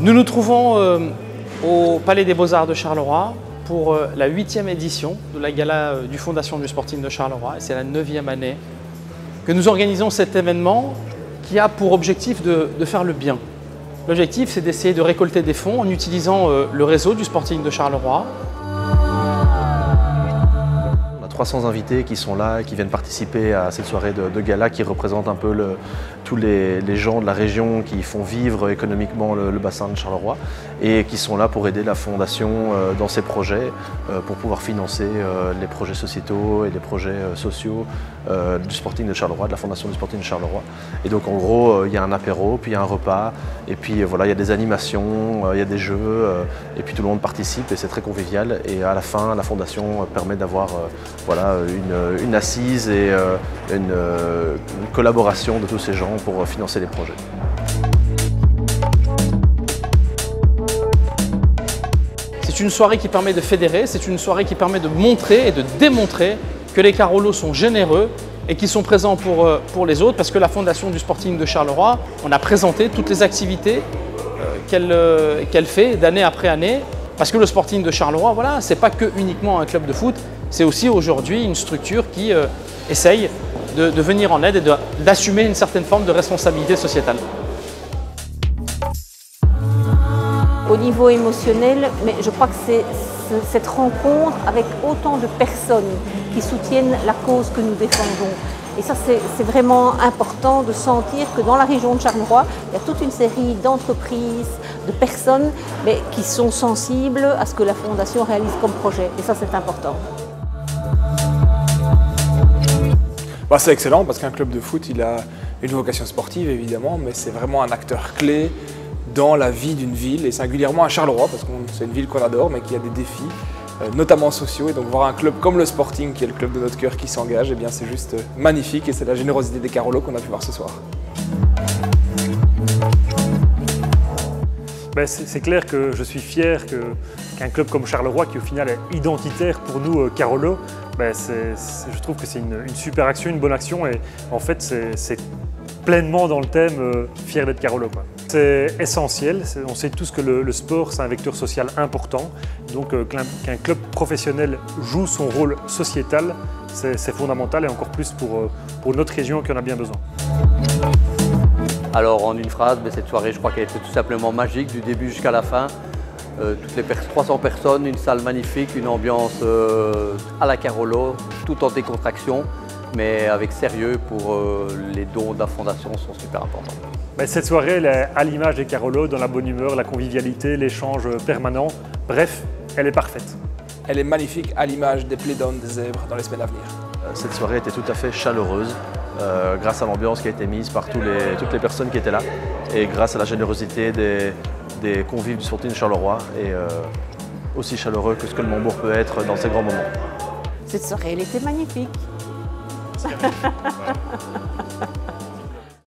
Nous nous trouvons euh, au Palais des Beaux-Arts de Charleroi pour euh, la huitième édition de la gala euh, du Fondation du Sporting de Charleroi. C'est la neuvième année que nous organisons cet événement qui a pour objectif de, faire le bien. L'objectif, c'est d'essayer de récolter des fonds en utilisant le réseau du Sporting de Charleroi, 300 invités qui sont là, qui viennent participer à cette soirée de, gala qui représente un peu tous les, gens de la région qui font vivre économiquement le, le bassin de Charleroi et qui sont là pour aider la Fondation euh, dans ses projets euh, pour pouvoir financer euh, les projets sociétaux et les projets sociaux du Sporting de Charleroi, de la Fondation du Sporting de Charleroi. Et donc en gros, il y a un apéro, puis il y a un repas, et puis voilà, il y a des animations, il y a des jeux, et puis tout le monde participe et c'est très convivial. Et à la fin, la Fondation permet d'avoir voilà, une, assise et euh, une, euh, une collaboration de tous ces gens pour financer les projets. C'est une soirée qui permet de fédérer, c'est une soirée qui permet de montrer et de démontrer que les Carolos sont généreux et qu'ils sont présents pour, euh, les autres parce que la Fondation du Sporting de Charleroi, on a présenté toutes les activités qu'elle qu'elle fait d'année après année parce que le Sporting de Charleroi, voilà, c'est pas que uniquement un club de foot, c'est aussi aujourd'hui une structure qui euh, essaye de, venir en aide et d'assumer une certaine forme de responsabilité sociétale. au niveau émotionnel, mais je crois que c'est cette rencontre avec autant de personnes qui soutiennent la cause que nous défendons. Et ça, c'est vraiment important de sentir que dans la région de Charleroi, il y a toute une série d'entreprises, de personnes mais qui sont sensibles à ce que la Fondation réalise comme projet. Et ça, c'est important. Bah, c'est excellent parce qu'un club de foot, il a une vocation sportive évidemment, mais c'est vraiment un acteur clé dans la vie d'une ville et singulièrement à Charleroi parce que c'est une ville qu'on adore mais qui a des défis, euh, notamment sociaux. Et donc voir un club comme le Sporting, qui est le club de notre cœur, qui s'engage, eh bien c'est juste euh, magnifique et c'est la générosité des Carolos qu'on a pu voir ce soir. Ben, c'est clair que je suis fier qu'un club comme Charleroi, qui au final est identitaire pour nous, euh, Carolo, ben, je trouve que c'est une, super action, une bonne action et en fait c'est pleinement dans le thème euh, fier d'être Carolo. C'est essentiel, on sait tous que le, sport c'est un vecteur social important, donc euh, qu'un club professionnel joue son rôle sociétal, c'est fondamental et encore plus pour notre région qui en a bien besoin. Alors en une phrase, ben, cette soirée je crois qu'elle était tout simplement magique du début jusqu'à la fin. Euh, toutes les pers- 300 personnes, une salle magnifique, une ambiance euh, à la Carolo, tout en décontraction, mais avec sérieux pour euh, les dons de la fondation sont super importants. Ben, cette soirée, elle est à l'image des Carolo, dans la bonne humeur, la convivialité, l'échange permanent. Bref, elle est parfaite. Elle est magnifique à l'image des playdowns des zèbres dans les semaines à venir. Cette soirée était tout à fait chaleureuse euh, grâce à l'ambiance qui a été mise par tous les- toutes les personnes qui étaient là et grâce à la générosité des, des convives du Sporting de Charleroi et euh, aussi chaleureux que ce que le Montbourg peut être dans ces grands moments. Cette soirée, elle était magnifique.